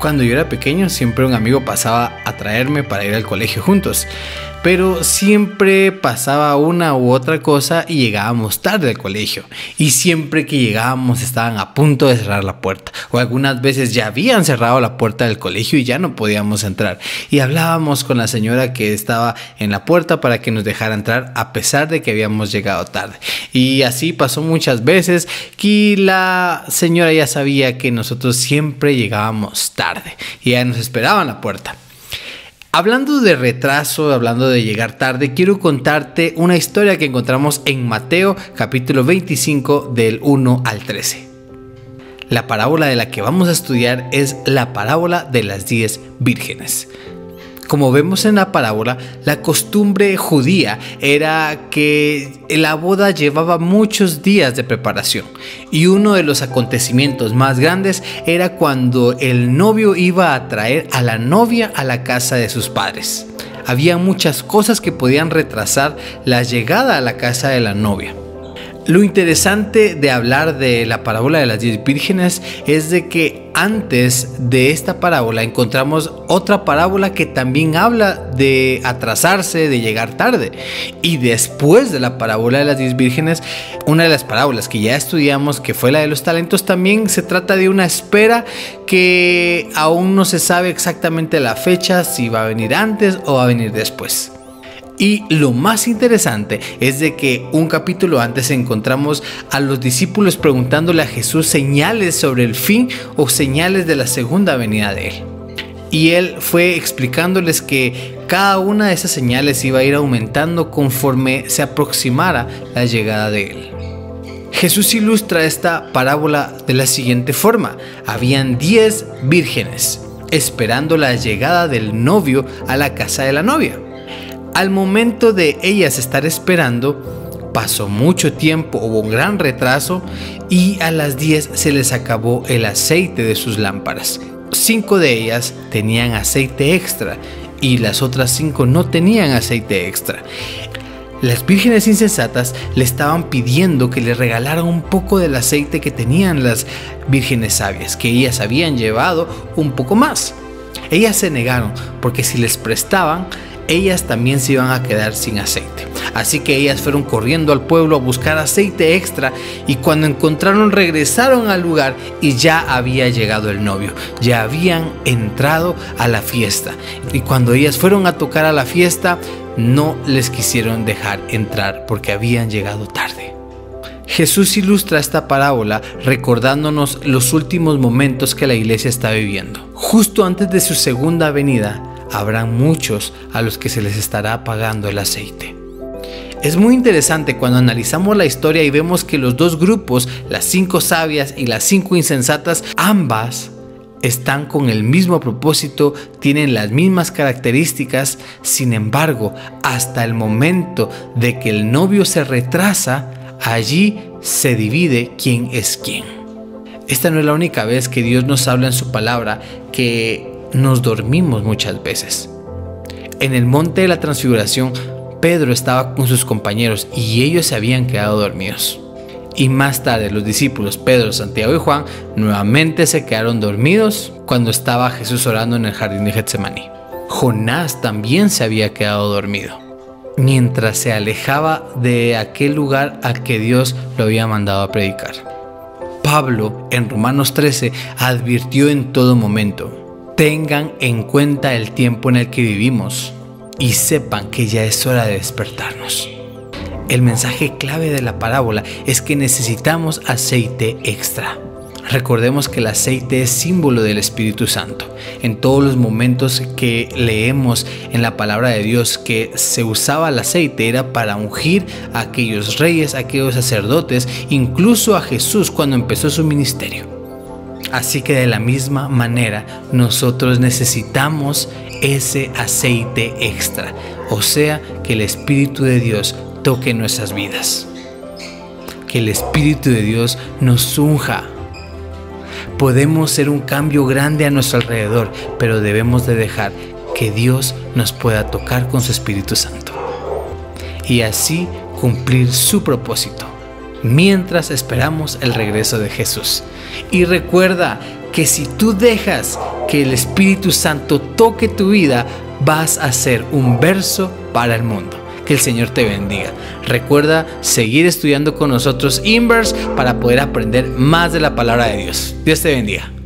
Cuando yo era pequeño siempre un amigo pasaba a traerme para ir al colegio juntos pero siempre pasaba una u otra cosa y llegábamos tarde al colegio. Y siempre que llegábamos estaban a punto de cerrar la puerta. O algunas veces ya habían cerrado la puerta del colegio y ya no podíamos entrar. Y hablábamos con la señora que estaba en la puerta para que nos dejara entrar a pesar de que habíamos llegado tarde. Y así pasó muchas veces que la señora ya sabía que nosotros siempre llegábamos tarde y ya nos esperaba en la puerta. Hablando de retraso, hablando de llegar tarde, quiero contarte una historia que encontramos en Mateo capítulo 25 del 1 al 13. La parábola de la que vamos a estudiar es la parábola de las 10 vírgenes. Como vemos en la parábola, la costumbre judía era que la boda llevaba muchos días de preparación y uno de los acontecimientos más grandes era cuando el novio iba a traer a la novia a la casa de sus padres. Había muchas cosas que podían retrasar la llegada a la casa de la novia. Lo interesante de hablar de la parábola de las diez vírgenes es de que antes de esta parábola encontramos otra parábola que también habla de atrasarse, de llegar tarde. Y después de la parábola de las diez vírgenes, una de las parábolas que ya estudiamos, que fue la de los talentos, también se trata de una espera que aún no se sabe exactamente la fecha, si va a venir antes o va a venir después. Y lo más interesante es de que un capítulo antes encontramos a los discípulos preguntándole a Jesús señales sobre el fin o señales de la segunda venida de él. Y él fue explicándoles que cada una de esas señales iba a ir aumentando conforme se aproximara la llegada de él. Jesús ilustra esta parábola de la siguiente forma. Habían 10 vírgenes esperando la llegada del novio a la casa de la novia. Al momento de ellas estar esperando, pasó mucho tiempo, hubo un gran retraso y a las 10 se les acabó el aceite de sus lámparas. Cinco de ellas tenían aceite extra y las otras cinco no tenían aceite extra. Las vírgenes insensatas le estaban pidiendo que le regalaran un poco del aceite que tenían las vírgenes sabias, que ellas habían llevado un poco más. Ellas se negaron porque si les prestaban, ellas también se iban a quedar sin aceite. Así que ellas fueron corriendo al pueblo a buscar aceite extra y cuando encontraron regresaron al lugar y ya había llegado el novio, ya habían entrado a la fiesta. Y cuando ellas fueron a tocar a la fiesta, no les quisieron dejar entrar porque habían llegado tarde. Jesús ilustra esta parábola recordándonos los últimos momentos que la iglesia está viviendo. Justo antes de su segunda venida, habrán muchos a los que se les estará apagando el aceite. Es muy interesante cuando analizamos la historia y vemos que los dos grupos, las cinco sabias y las cinco insensatas, ambas están con el mismo propósito, tienen las mismas características, sin embargo, hasta el momento de que el novio se retrasa, allí se divide quién es quién. Esta no es la única vez que Dios nos habla en su palabra que nos dormimos muchas veces. En el monte de la transfiguración, Pedro estaba con sus compañeros y ellos se habían quedado dormidos. Y más tarde los discípulos Pedro, Santiago y Juan nuevamente se quedaron dormidos cuando estaba Jesús orando en el jardín de Getsemaní. Jonás también se había quedado dormido mientras se alejaba de aquel lugar al que Dios lo había mandado a predicar. Pablo en Romanos 13 advirtió en todo momento, tengan en cuenta el tiempo en el que vivimos y sepan que ya es hora de despertarnos. El mensaje clave de la parábola es que necesitamos aceite extra. Recordemos que el aceite es símbolo del Espíritu Santo. En todos los momentos que leemos en la palabra de Dios que se usaba el aceite era para ungir a aquellos reyes, a aquellos sacerdotes, incluso a Jesús cuando empezó su ministerio. Así que de la misma manera nosotros necesitamos ese aceite extra, o sea, que el Espíritu de Dios toque nuestras vidas. Que el Espíritu de Dios nos unja. Podemos ser un cambio grande a nuestro alrededor, pero debemos de dejar que Dios nos pueda tocar con su Espíritu Santo. Y así cumplir su propósito mientras esperamos el regreso de Jesús. Y recuerda que si tú dejas que el Espíritu Santo toque tu vida, vas a ser un verso para el mundo. Que el Señor te bendiga. Recuerda seguir estudiando con nosotros Inverse para poder aprender más de la palabra de Dios. Dios te bendiga.